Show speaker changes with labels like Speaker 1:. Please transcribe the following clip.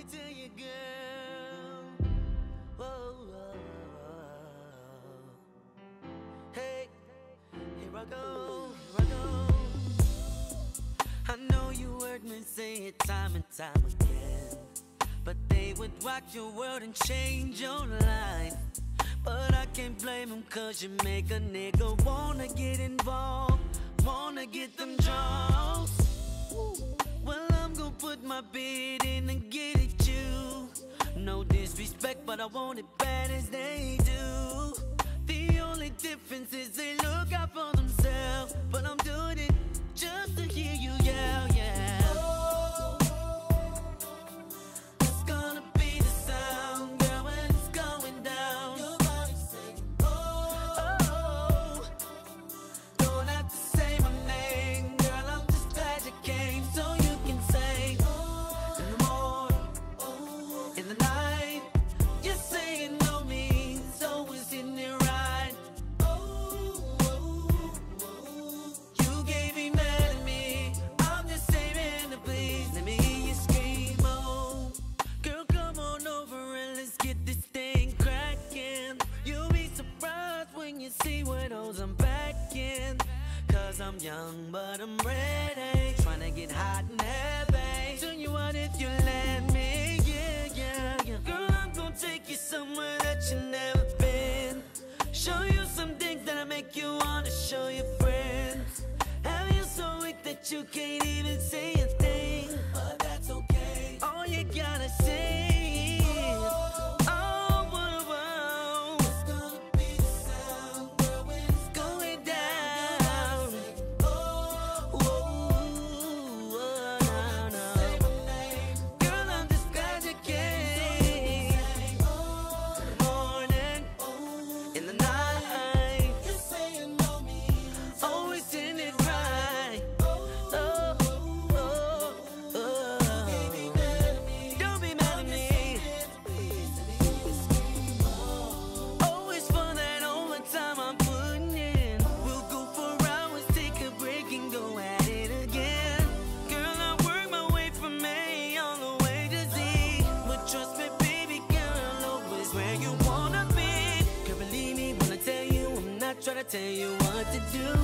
Speaker 1: me to you, girl. Whoa, whoa, whoa. Hey, here I go, here I go. I know you heard me say it time and time again. But they would rock your world and change your life. But I can't blame them cause you make a nigga wanna get involved, wanna get them draws. Well, I'm gonna put my bid in again. It's respect, but I want it bad as they do. The only difference is always see widows I'm back in Cause I'm young but I'm ready. Tryna get hot and heavy Turn you out if you let me. Yeah, yeah, yeah. Girl, I'm gonna take you somewhere that you never been. Show you some things that'll make you wanna show your friends. Have you so weak that you can't even say do